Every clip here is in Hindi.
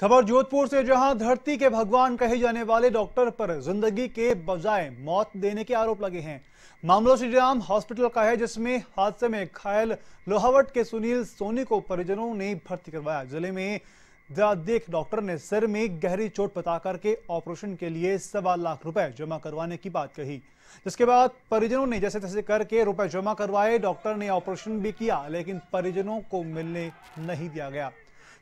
खबर जोधपुर से, जहाँ धरती के भगवान कहे जाने वाले डॉक्टर पर ज़िंदगी के बजाय मौत देने के आरोप लगे हैं। मामला श्रीराम हॉस्पिटल का है, जिसमें हादसे में घायल लोहावट के सुनील सोनी को परिजनों ने भर्ती करवाया। ज़िले में देख डॉक्टर ने सिर में गहरी चोट बता करके ऑपरेशन के लिए सवा लाख रुपए जमा करवाने की बात कही। जिसके बाद परिजनों ने जैसे तैसे करके रुपए जमा करवाए, डॉक्टर ने ऑपरेशन भी किया, लेकिन परिजनों को मिलने नहीं दिया गया।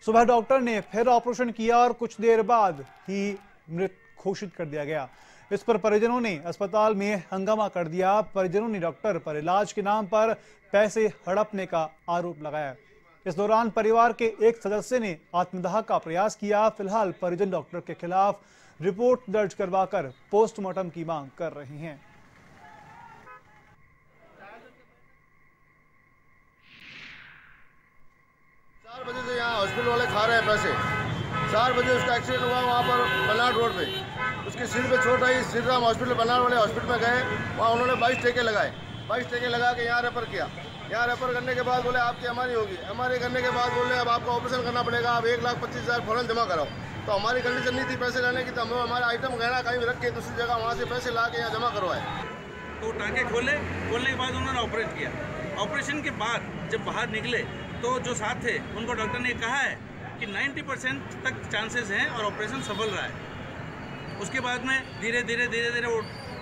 सुबह डॉक्टर ने फिर ऑपरेशन किया और कुछ देर बाद ही मृत घोषित कर दिया गया। इस पर परिजनों ने अस्पताल में हंगामा कर दिया। परिजनों ने डॉक्टर पर इलाज के नाम पर पैसे हड़पने का आरोप लगाया। इस दौरान परिवार के एक सदस्य ने आत्मदाह का प्रयास किया। फ़िलहाल परिजन डॉक्टर के खिलाफ रिपोर्ट दर्ज करवाकर पोस्टमार्टम की मांग कर रहे हैं चार बजे से यहाँ हॉस्पिटल हैं पैसे चार बजे उसका एक्सीडेंट हुआ वहाँ पर बल्लाट रोड पे। उसकी सिर पे चोट आई श्री राम हॉस्पिटल बल्लाट वाले हॉस्पिटल में गए। वहाँ उन्होंने बाईस टेके लगाए। बाईस टेके लगा के यहाँ रेफर किया। यहाँ रेफर करने के बाद बोले, आपकी हमारी होगी। हमारी करने के बाद बोले, अब आपको ऑपरेशन करना पड़ेगा। आप एक लाख पच्चीस हज़ार फ़ौरन जमा कराओ। तो हमारी कंडीशन नहीं थी पैसे लाने की तो हम हमारा आइटम गहना कहीं रख के दूसरी जगह वहाँ से पैसे ला के यहाँ जमा करवाए। तो टाँके खोले। खोलने के बाद उन्होंने ऑपरेट किया। ऑपरेशन के बाद जब बाहर निकले तो जो साथ थे, उनको डॉक्टर ने कहा है कि 90 परसेंट तक चांसेस हैं और ऑपरेशन सफल रहा है। उसके बाद में धीरे धीरे धीरे धीरे वो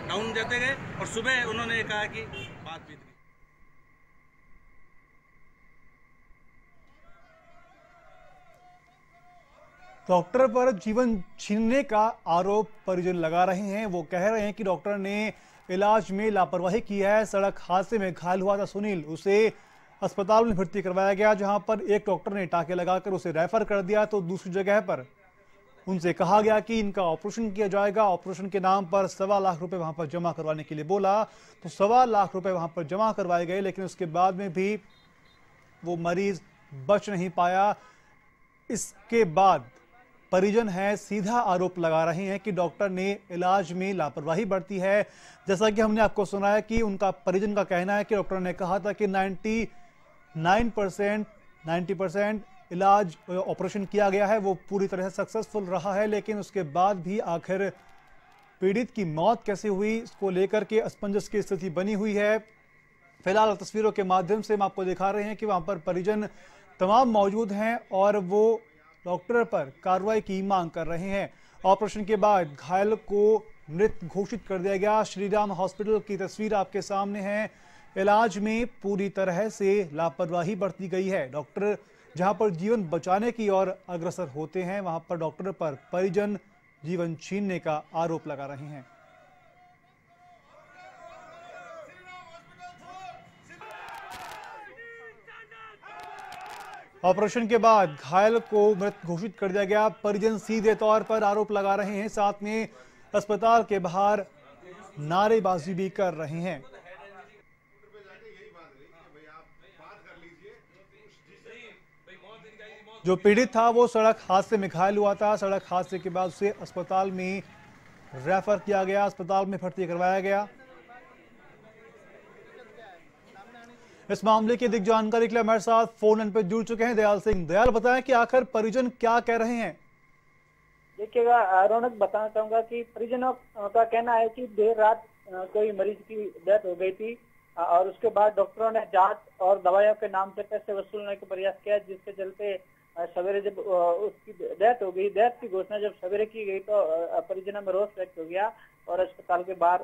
डाउन जाते गए और सुबह उन्होंने कहा कि बात बीत गई। डॉक्टर पर जीवन छीनने का आरोप परिजन लगा रहे हैं। वो कह रहे हैं कि डॉक्टर ने इलाज में लापरवाही की है। सड़क हादसे में घायल हुआ था सुनील। उसे अस्पताल में भर्ती करवाया गया, जहाँ पर एक डॉक्टर ने टाके लगाकर उसे रेफर कर दिया तो दूसरी जगह पर उनसे कहा गया कि इनका ऑपरेशन किया जाएगा। ऑपरेशन के नाम पर सवा लाख रुपए वहाँ पर जमा करवाने के लिए बोला। तो सवा लाख रुपए वहाँ पर जमा करवाए गए, लेकिन उसके बाद में भी वो मरीज़ बच नहीं पाया। इसके बाद परिजन है, सीधा आरोप लगा रहे हैं कि डॉक्टर ने इलाज में लापरवाही बरती है। जैसा कि हमने आपको सुनाया कि उनका परिजन का कहना है कि डॉक्टर ने कहा था कि 99 परसेंट, नाइन्टी परसेंट इलाज ऑपरेशन किया गया है, वो पूरी तरह सक्सेसफुल रहा है, लेकिन उसके बाद भी आखिर पीड़ित की मौत कैसे हुई, इसको लेकर के असमंजस की स्थिति बनी हुई है। फ़िलहाल तस्वीरों के माध्यम से हम आपको दिखा रहे हैं कि वहाँ पर परिजन तमाम मौजूद हैं और वो डॉक्टर पर कार्रवाई की मांग कर रहे हैं। ऑपरेशन के बाद घायल को मृत घोषित कर दिया गया। श्रीराम हॉस्पिटल की तस्वीर आपके सामने है। इलाज में पूरी तरह से लापरवाही बरती गई है। डॉक्टर, जहाँ पर जीवन बचाने की ओर अग्रसर होते हैं, वहाँ पर डॉक्टर पर परिजन जीवन छीनने का आरोप लगा रहे हैं। ऑपरेशन के बाद घायल को मृत घोषित कर दिया गया। परिजन सीधे तौर पर आरोप लगा रहे हैं, साथ में अस्पताल के बाहर नारेबाजी भी कर रहे हैं। जो पीड़ित था, वो सड़क हादसे में घायल हुआ था। सड़क हादसे के बाद उसे अस्पताल में रेफर किया गया। अस्पताल में भर्ती करवाया गया। इस मामले की अधिक जानकारी के लिए हमारे साथ फ़ोन पर जुड़ चुके हैं दयाल सिंह। दयाल, बताएँ कि आखिर परिजन क्या कह रहे हैं? देखिएगा रौनक बताना चाहूँगा कि परिजनों का कहना है कि देर रात कोई मरीज़ की डेथ हो गई थी और उसके बाद डॉक्टरों ने जाँच और दवाइयों के नाम से पैसे वसूलने का प्रयास किया, जिसके चलते सवेरे जब उसकी डेथ हो गई, डेथ की घोषणा जब सवेरे की गई तो परिजनों में रोष व्यक्त हो गया और अस्पताल के बाहर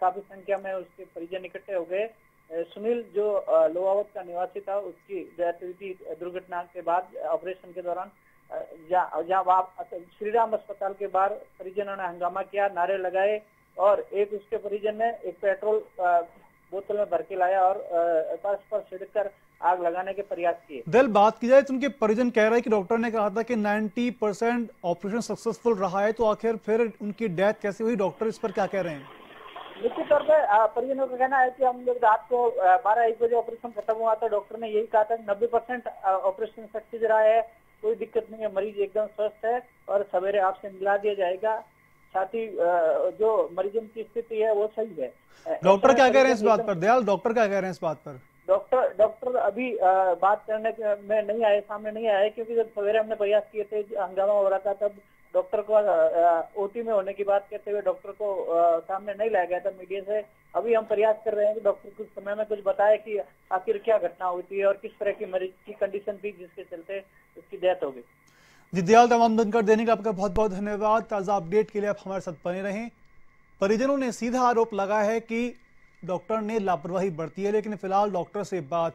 काफ़ी संख्या में उसके परिजन इकट्ठे हो गए। सुनील जो लोहावत का निवासी था, उसकी डेथ हुई थी दुर्घटना के बाद, ऑपरेशन के दौरान। जहाँ श्री राम अस्पताल के बाहर परिजनों ने हंगामा किया, नारे लगाए और एक उसके परिजन ने एक पेट्रोल बोतल में भर के लाया और पर छिड़क कर आग लगाने के प्रयास किए। दिल बात की जाए तो उनके परिजन कह रहे हैं कि डॉक्टर ने कहा था कि 90 परसेंट ऑपरेशन सक्सेसफुल रहा है तो आखिर फिर उनकी डेथ कैसे हुई? डॉक्टर इस पर क्या कह रहे हैं? निश्चित तौर पर परिजनों का कहना है कि हम लोग रात को बारह एक बजे ऑपरेशन खत्म हुआ था। डॉक्टर ने यही कहा था नब्बे परसेंट ऑपरेशन सक्सेस रहा है। कोई दिक्कत नहीं है मरीज़ एकदम स्वस्थ है और सवेरे आपसे मिला दिया जाएगा। साथ ही जो मरीजों की स्थिति है वो सही है। डॉक्टर क्या कह रहे हैं इस बात पर? दयाल डॉक्टर क्या कह रहे हैं इस बात पर? डॉक्टर डॉक्टर अभी आ, बात करने में नहीं आए सामने नहीं आए क्योंकि जब सवेरे हमने प्रयास किए थे हंगामा हो रहा था तब डॉक्टर को ओटी में होने की बात करते हुए डॉक्टर को आ, सामने नहीं लाया गया था मीडिया से। अभी हम प्रयास कर रहे हैं कि डॉक्टर कुछ समय में कुछ बताए कि आखिर क्या घटना हुई थी और किस तरह की मरीज़ की कंडीशन थी जिसके चलते उसकी डेथ हो गई। जी दयाल तमाम बनकर देने का आपका बहुत बहुत धन्यवाद। ताज़ा अपडेट के लिए आप हमारे साथ बने रहें। परिजनों ने सीधा आरोप लगाया है कि डॉक्टर ने लापरवाही बरती है लेकिन फ़िलहाल डॉक्टर से बात